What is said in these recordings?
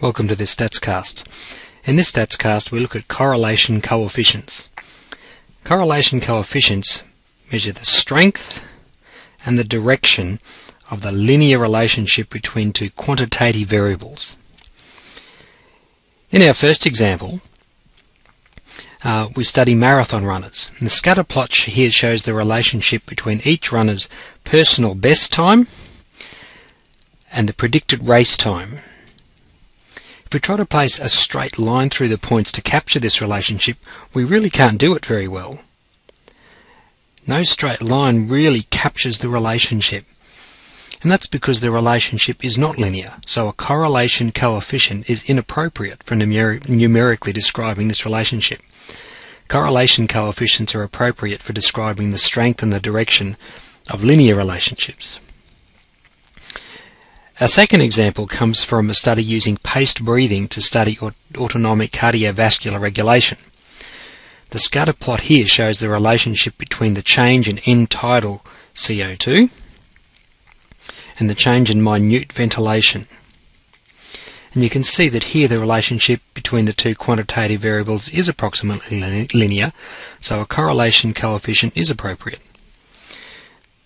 Welcome to this StatsCast. In this StatsCast we look at correlation coefficients. Correlation coefficients measure the strength and the direction of the linear relationship between two quantitative variables. In our first example, uh, we study marathon runners. And the scatter plot here shows the relationship between each runner's personal best time and the predicted race time. If we try to place a straight line through the points to capture this relationship, we really can't do it very well. No straight line really captures the relationship. And that's because the relationship is not linear, so a correlation coefficient is inappropriate for numer numerically describing this relationship. Correlation coefficients are appropriate for describing the strength and the direction of linear relationships. Our second example comes from a study using paced breathing to study autonomic cardiovascular regulation. The scatter plot here shows the relationship between the change in end tidal CO2 and the change in minute ventilation. And you can see that here the relationship between the two quantitative variables is approximately linear, so a correlation coefficient is appropriate.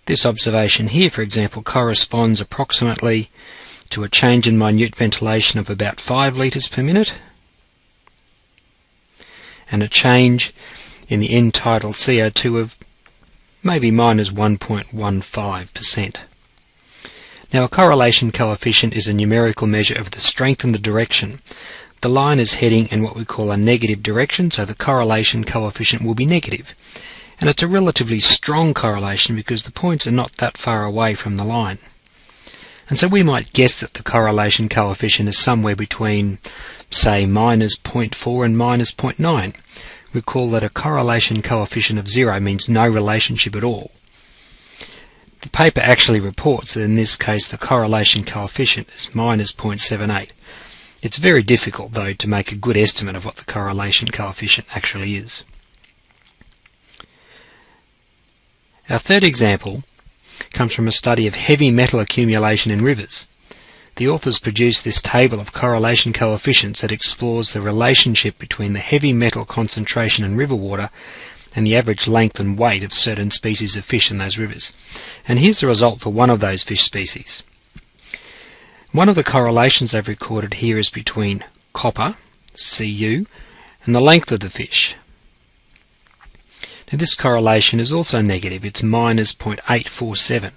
This observation here, for example, corresponds approximately to a change in minute ventilation of about 5 litres per minute and a change in the end tidal CO2 of maybe minus 1.15%. Now a correlation coefficient is a numerical measure of the strength and the direction. The line is heading in what we call a negative direction, so the correlation coefficient will be negative and it's a relatively strong correlation because the points are not that far away from the line. And so we might guess that the correlation coefficient is somewhere between, say, minus 0.4 and minus 0.9. Recall that a correlation coefficient of zero means no relationship at all. The paper actually reports that in this case the correlation coefficient is minus 0.78. It's very difficult, though, to make a good estimate of what the correlation coefficient actually is. Our third example comes from a study of heavy metal accumulation in rivers. The authors produced this table of correlation coefficients that explores the relationship between the heavy metal concentration in river water and the average length and weight of certain species of fish in those rivers. And here's the result for one of those fish species. One of the correlations they've recorded here is between copper, Cu, and the length of the fish, now this correlation is also negative, it's minus 0.847,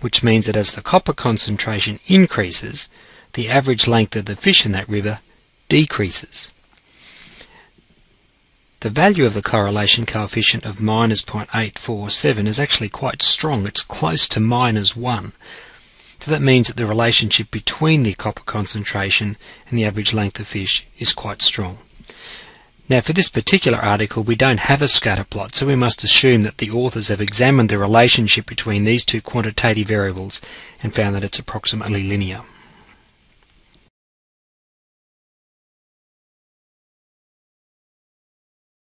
which means that as the copper concentration increases, the average length of the fish in that river decreases. The value of the correlation coefficient of minus 0.847 is actually quite strong, it's close to minus 1. So that means that the relationship between the copper concentration and the average length of fish is quite strong. Now for this particular article we don't have a scatter plot so we must assume that the authors have examined the relationship between these two quantitative variables and found that it's approximately linear.